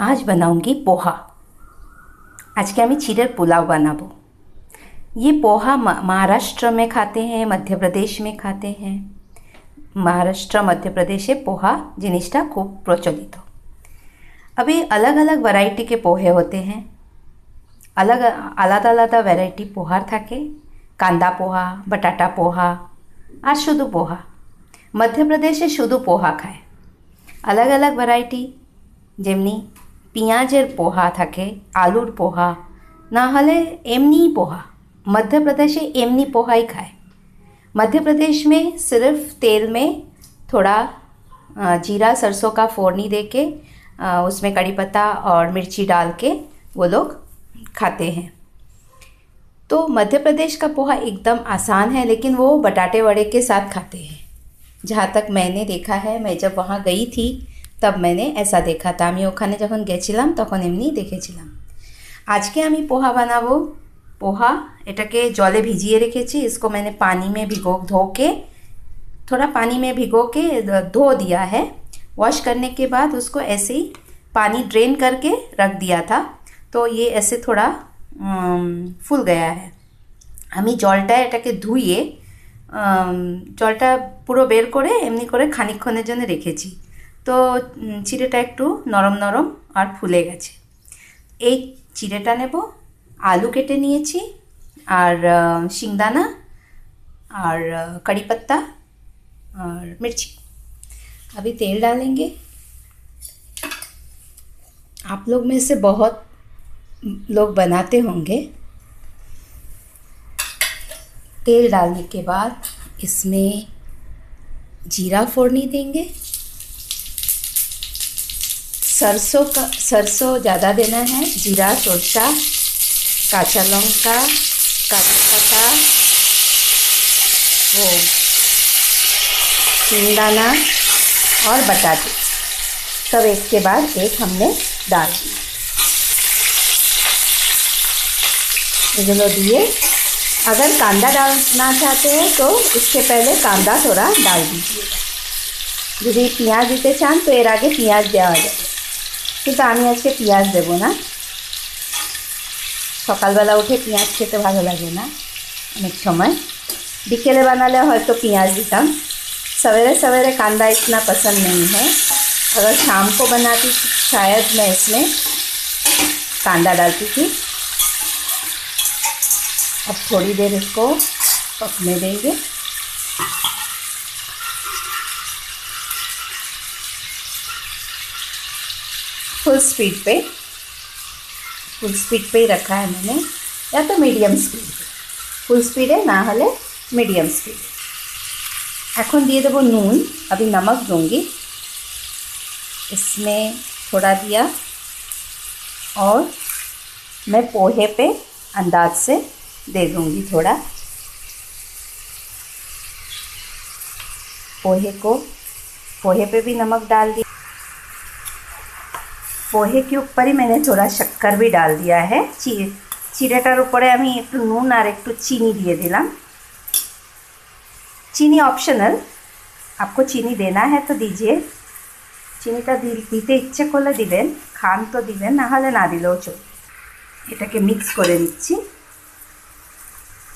আজ बनाऊंगी পোহা আজকে আমি চিড়ের পোলাও बनाबो ये पोहा महाराष्ट्र में खाते हैं मध्य प्रदेश में खाते हैं महाराष्ट्र मध्य प्रदेशে পোহা জিনিসটা খুব প্রচলিত अभी अलग अलग वैरायटी के पोहे होते हैं अलग আলাদা আলাদা ভ্যারাইটি পোহার থাকে কান্দা পোহা বটাটা পোহা আর শুধু পোহা মধ্যপ্রদেশে শুধু পোহা খায় আলাগ আলাগ ভ্যারাইটি যেমনি পেঁয়াজের পোহা থাকে আলুর পোহা না হলে এমনিই পোহা मध्य प्रदेश एमनी पोहा ही खाए मध्य प्रदेश में सिर्फ तेल में थोड़ा जीरा सरसों का फोड़नी दे के उसमें कड़ी पत्ता और मिर्ची डाल के वो लोग खाते हैं तो मध्य प्रदेश का पोहा एकदम आसान है लेकिन वो बटाटे वड़े के साथ खाते हैं जहाँ तक मैंने देखा है मैं जब वहाँ गई थी तब मैंने ऐसा देखा था আমি ওখানে যখন গেছিলাম তখন এমনি দেখেছিলাম আজকে আমি পোহা বানাবো पोहा এটাকে জলে ভিজিয়ে রেখেছি इसको मैंने पानी में भिगो धो के थोड़ा पानी में भिगो के धो दिया है वॉश करने के बाद उसको ऐसे ही पानी ड्रेन करके रख दिया था तो ये ऐसे थोड़ा ফুল গয়া হ্যাঁ আমি জলটা এটাকে ধুয়ে জলটা পুরো বের করে এমনি করে খানিকক্ষণের জন্য রেখেছি তো চিড়েটা একটু নরম নরম আর ফুলে গেছে এই চিড়েটা নেব आलू केटे নিয়েছি আর শিংদানা और कड़ी पत्ता और मिर्ची अभी तेल डालेंगे आप लोग में से बहुत लोग बनाते होंगे तेल डालने के बाद इसमें जीरा फोड़नी देंगे सरसों का सरसों ज़्यादा देना है जीरा सोरसा কাঁচা লঙ্কা কাঁচা পাতা वो दाना और बटाटे सब एक के बाद एक हमने डाल दिया এগুলো দিয়ে अगर कांदा डालना चाहते हैं तो इसके पहले कांदा थोड़ा डाल दीजिएगा যদি পেঁয়াজ দিতে চান তো এর আগে পেঁয়াজ দেওয়া যাবে কিন্তু আমি আজকে পেঁয়াজ দেবো না সকালবেলা উঠে পেঁয়াজ খেতে ভালো লাগে না অনেক সময় বিকেলে বানালে হয়তো পেঁয়াজ দিতাম सवेरे सवेरे कांदा इतना पसंद नहीं है अगर शाम को बनाती शायद मैं इसमें कांदा डालती थी अब थोड़ी देर इसको पकने देंगे फुल स्पीड पे फुल स्पीड पे ही रखा है मैंने या तो मीडियम स्पीड पे फुल स्पीड है ना हले मीडियम स्पीड এখন দিয়ে देबो नून अभी नमक दूंगी इसमें थोड़ा दिया और मैं पोहे पे अंदाज से दे दूंगी थोड़ा पोहे को पोहे पे भी नमक डाल दिया পোহে के ऊपर ही मैंने थोड़ा शक्कर भी डाल दिया है চিড়েটার উপরে আমি একটু নুন আর একটু চিনি দিয়ে দিলাম चीनी ऑप्शनल आपको चीनी देना है तो दीजिए চিনিটা দিতে ইচ্ছে করলে দিবেন খান তো দিবেন না হলে না দিলেও চলবে এটাকে মিক্স করে নিচ্ছি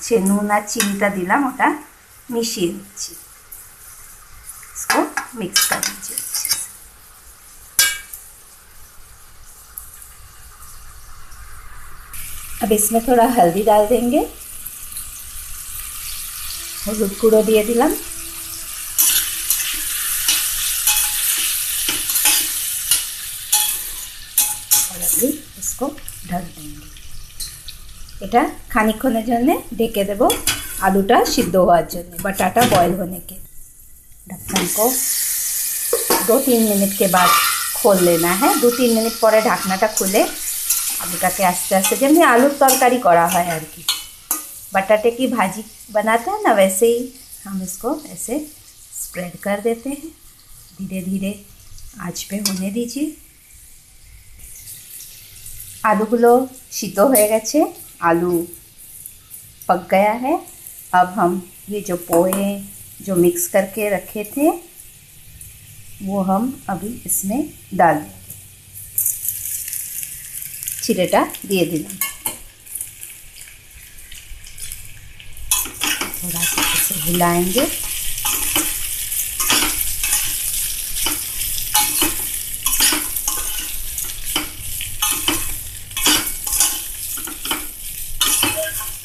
সে নুন আর চিনিটা দিলাম ওটা মিশিয়ে নিচ্ছি इसको मिक्स कर अब इसमें थोड़ा हल्दी डाल देंगे হলুদ গুঁড়ো দিয়ে দিলাম और अभी इसको ढक देंगे এটা খানিক্ষণের জন্য ঢেকে দেব আলুটা সিদ্ধ হওয়ার জন্য बटाटा बॉयल होने के ढक्कन को दो तीन मिनट के बाद खोल लेना है दो तीन मिनट পরে ঢাকনাটা খুলে আলুটাকে আস্তে আস্তে যেমনি আলুর তরকারি করা হয় আর কি बटाटे की भाजी बनाते हैं ना वैसे ही हम इसको ऐसे स्प्रेड कर देते हैं धीरे धीरे आँच पे होने दीजिए आलूगुलो সিদ্ধ হয়ে গেছে आलू पक गया है अब हम ये जो पोहे जो मिक्स करके रखे थे वो हम अभी इसमें डाल देंगे চিড়েটা দিয়ে দিলাম थोड़ा सा इसे हिलाएंगे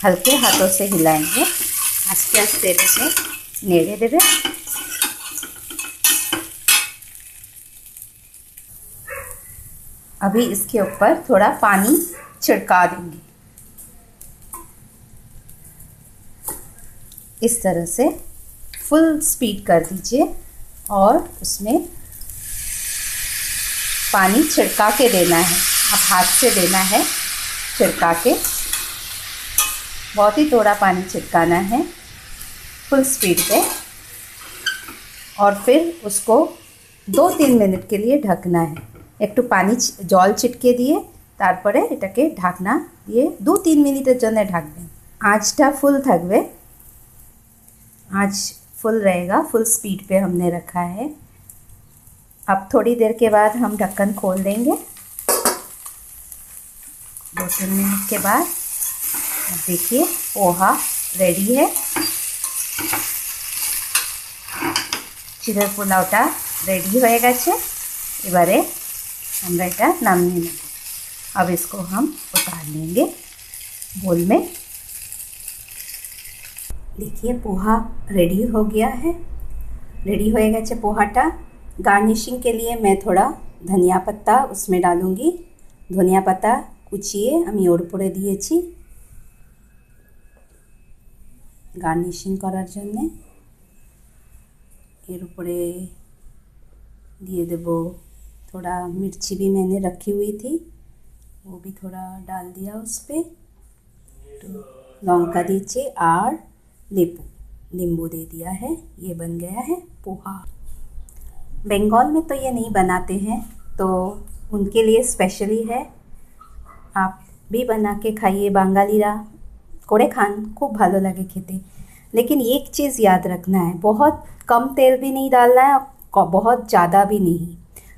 हल्के हाथों से हिलाएंगे आस्ते आस्ते इसे नेड़े देवे अभी इसके ऊपर थोड़ा पानी छिड़का देंगे। इस तरह से फुल स्पीड कर दीजिए और उसमें पानी छिड़का के देना है। आप हाथ से देना है, छिड़का के। बहुत ही थोड़ा पानी छिड़काना है फुल स्पीड पे। और फिर उसको दो तीन मिनट के लिए ढकना है। একটু পানি জল ছিটকে দিয়ে তারপরে এটাকে ঢাকনা দিয়ে দু তিন মিনিটের জন্য ঢাকবেন আঁচটা ফুল থাকবে आँच फुल रहेगा फुल स्पीड पे हमने रखा है अब थोड़ी देर के बाद हम ढक्कन खोल देंगे दो तीन मिनट के बाद देखिए पोहा रेडी है চিড়ের পোলাওটা রেডি হয়ে গেছে এবারে আমরা এটা নামিয়ে নেব अब इसको हम उतार लेंगे बोल में देखिए पोहा रेडी हो गया है रेडी हो गए पोहाटा गार्निशिंग के लिए मैं थोड़ा धनिया पत्ता उसमें डालूँगी धनिया पत्ता কুচিয়ে আমি ওর উপরে দিয়েছি গার্নিশিং করার জন্যে এর উপরে দিয়ে দেব थोड़ा मिर्ची भी मैंने रखी हुई थी, वो भी थोड़ा डाल दिया उस पर तो लौंका दीजिए और नींबू। नींबू दे दिया है, ये बन गया है, पोहा। बंगाल में तो ये नहीं बनाते हैं तो उनके लिए स्पेशली है आप भी बना के खाइए बांगालीरा कोड़े खान खूब भालो लगे खेते। लेकिन एक चीज़ याद रखना है, बहुत कम तेल भी नहीं डालना है और बहुत ज़्यादा भी नहीं।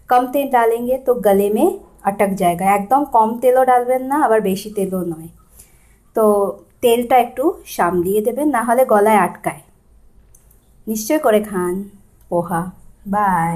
কম তেল डालेंगे তো গলে মে আটক যায়গা একদম কম তেলও ডালবেন না, আবার বেশি তেলও নয়। তো তেলটা একটু সামলিয়ে দেবেন, না হলে গলায় আটকায়। নিশ্চয় করে খান। পোহা। বাই।